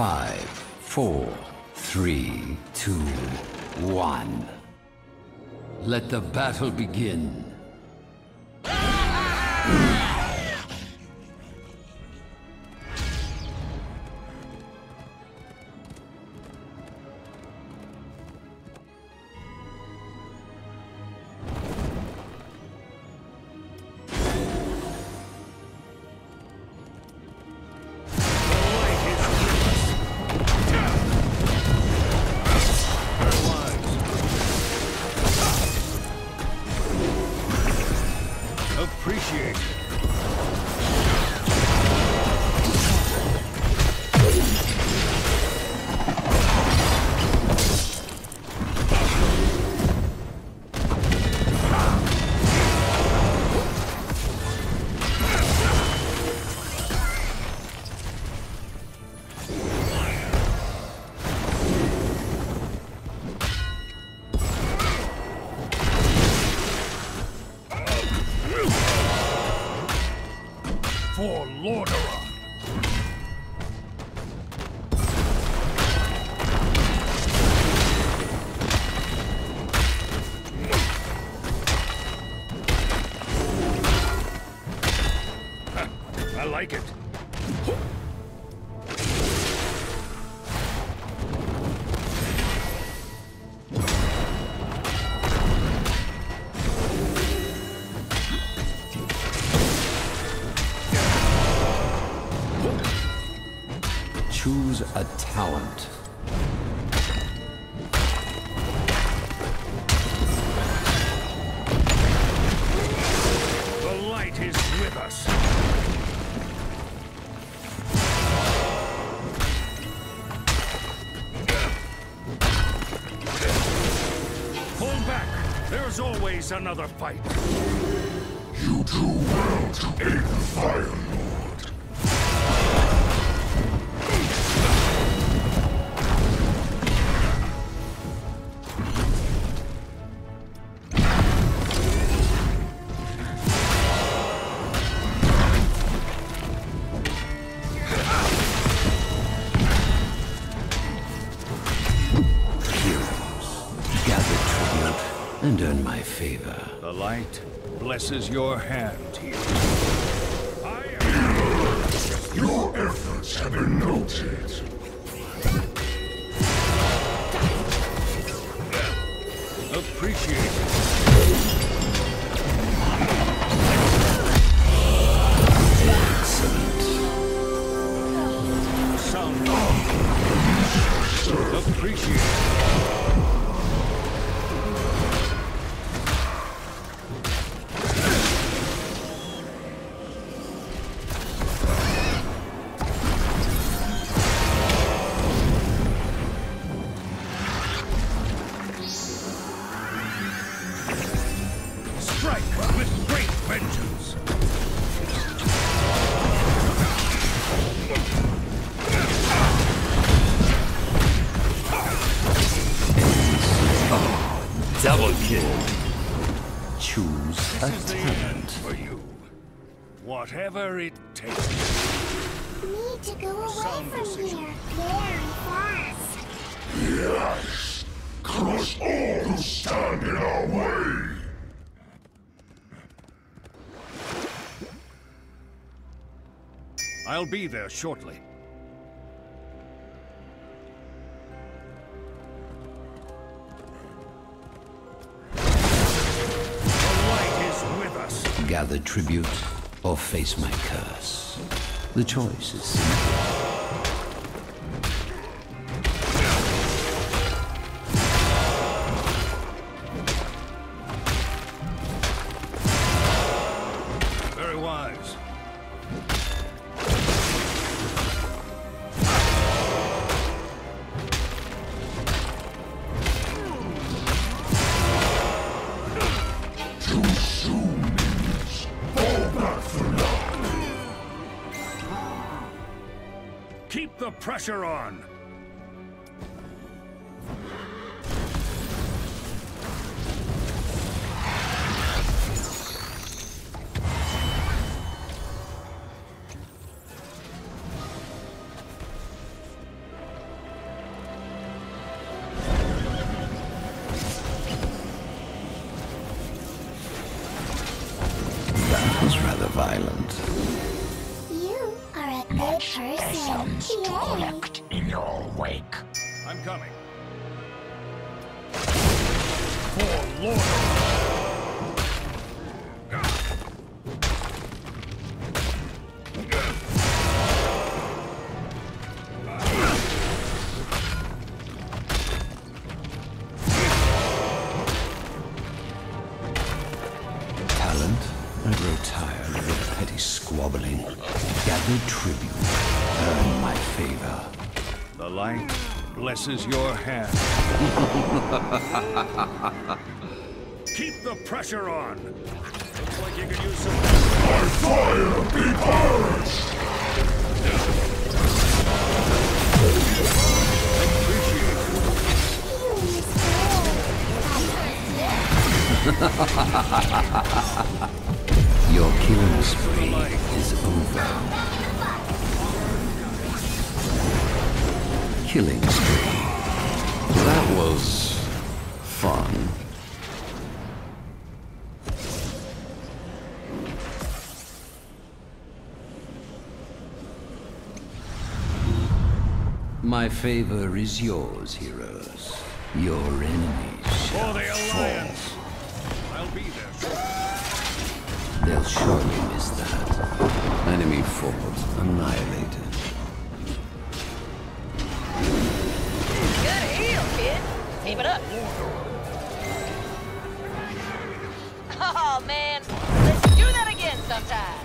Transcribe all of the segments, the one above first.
Five, four, three, two, one. Let the battle begin. Appreciate it. A talent. The light is with us. Pull back. There's always another fight. You do well to aid the Fire and earn my favor. The light blesses your hand here. Am Your efforts have been noted. appreciate This is the end for you. Whatever it takes. need to go away Sound from decision. here very fast. Yes! Crush all who stand in our way! I'll be there shortly. Gather tribute or face my curse. The choice is simple. Keep the pressure on. Person. collect in your wake. I'm coming. For Lord. Squabbling. Gather tribute. Earn my favor. The light blesses your hand. Keep the pressure on. Looks like you could use some. My fire be purged! Your killing spree is over. Killing spree. That was fun. My favor is yours, heroes. Your enemies For the fall. Alliance. I'll be there. They'll surely miss that. Enemy force annihilated. Good heal, kid. Keep it up. Oh, man. Let's do that again sometime.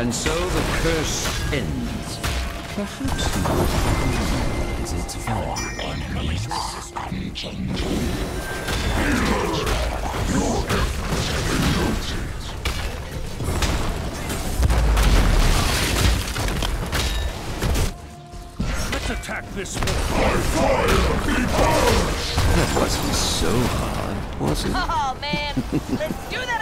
And so the curse ends. Perhaps you will realize its value. Enemies are unchanging. Let's attack this one. That wasn't so hard, was it? Oh, man. Let's do that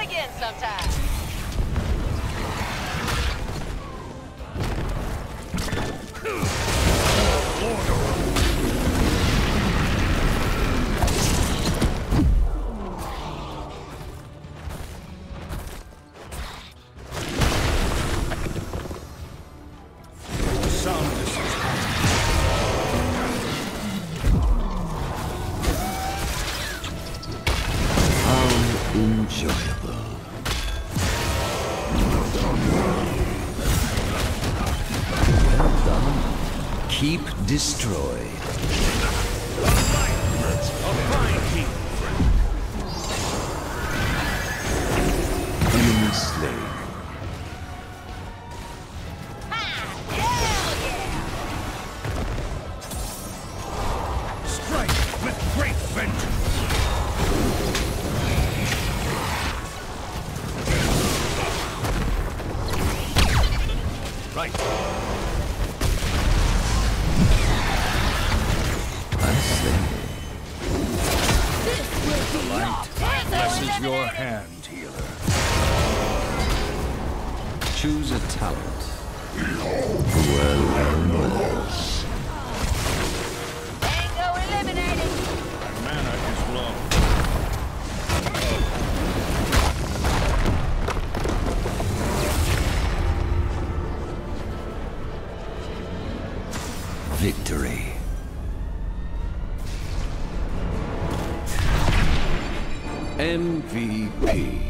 enjoyable. Keep destroy. Your hand, healer. Choose a talent. Well, well, well. DP.